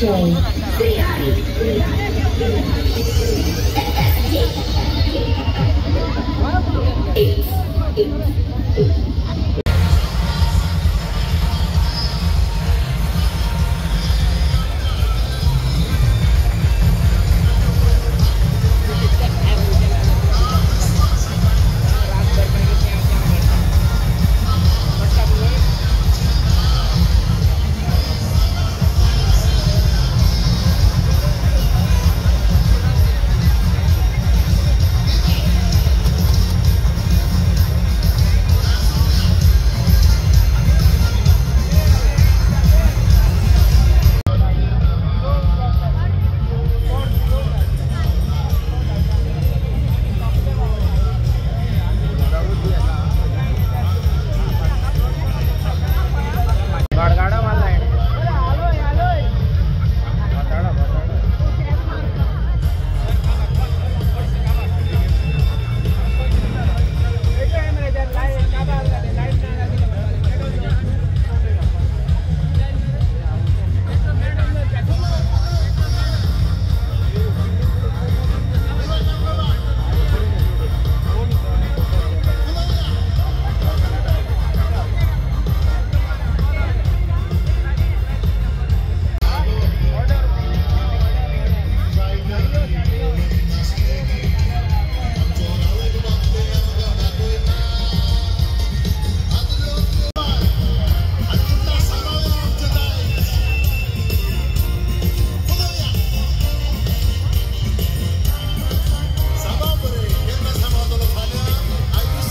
J. Eight, eight, eight.